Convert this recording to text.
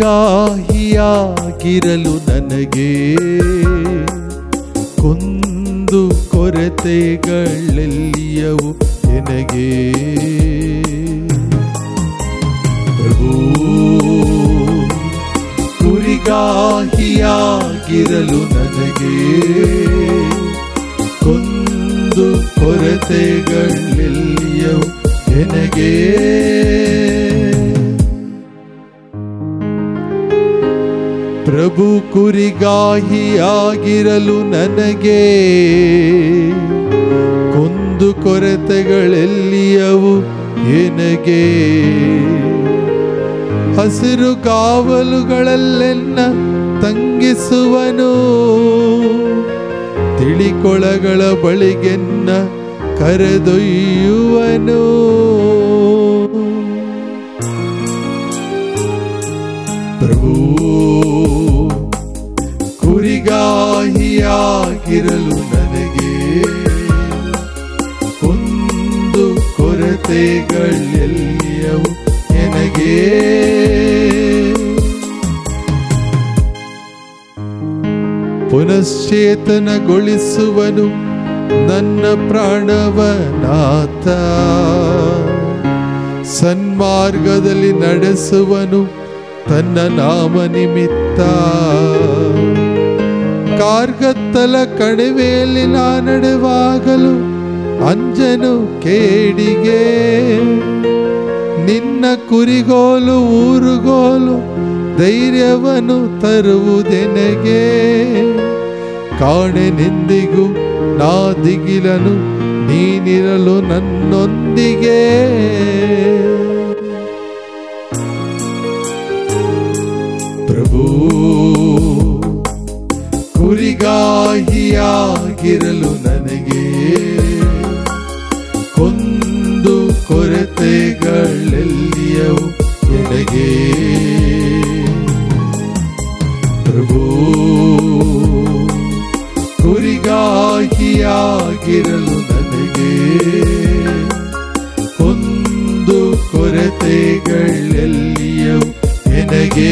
ಕುರಿಗಾಹಿಯಾಗಿರಲು ನನಗೆ ಕೊಂದು ಕೊರತೆಗಳೆಲ್ಲಿಯವು ನನಗೆ. ಪ್ರಭು ಕುರಿಗಾಹಿಯಾಗಿರಲು ನನಗೆ ಕೊಂದು ಕೊರತೆಗಳೆಲ್ಲಿಯವು ನನಗೆ. ಪ್ರಭು ಕುರಿಗಾಹಿಯಾಗಿರಲು ನನಗೆ ಕುಂದು ಕೊರತೆಗಳೆಲ್ಲಿಯವು ಎನಗೆ ಹಸಿರು ಕಾವಲುಗಳಲ್ಲೆನ್ನ ತಂಗಿಸುವನು ತಿಳಿಕೊಳಗಳ ಬಳಿಗೆನ್ನ ಕರೆದೊಯ್ಯುವನು. ಕುರಿಗಾಹಿಯಾಗಿರಲು ನನಗೆ ಒಂದು ಕೊರತೆಗಳೆಲ್ಲಿಯವು ನನಗೆ? ಪುನಶ್ಚೇತನಗೊಳಿಸುವನು ನನ್ನ ಪ್ರಾಣವನಾಥ. ಸನ್ಮಾರ್ಗದಲ್ಲಿ ನಡೆಸುವನು ತನ್ನ ನಾಮ ನಿಮಿತ್ತ. ಕಾರ್ಗತ್ತಲ ಕಣಿವೆಯಲ್ಲಿ ನಾ ನಡೆವಾಗಲು ಅಂಜನು ಕೇಡಿಗೆ. ನಿನ್ನ ಕುರಿಗೋಲು, ಊರುಗೋಲು ಧೈರ್ಯವನ್ನು ತರುವುದೆನಗೆ. ಕಾಣೆನೆಂದಿಗೂ ನಾ ದಿಗಿಲನು, ನೀನಿರಲು ನನ್ನೊಂದಿಗೆ. ಪ್ರಭು ಕುರಿಗಾಹಿಯಾಗಿರಲು ನನಗೆ ಕೊಂದು ಕೊರತೆಗಳೆಲ್ಲಿಯವು ನನಗೆ ಪ್ರಭು ಕುರಿಗಾಹಿಯಾಗಿರಲು ನನಗೆ ಕೊಂದು ಕೊರತೆಗಳೆಲ್ಲಿಯವು ನನಗೆ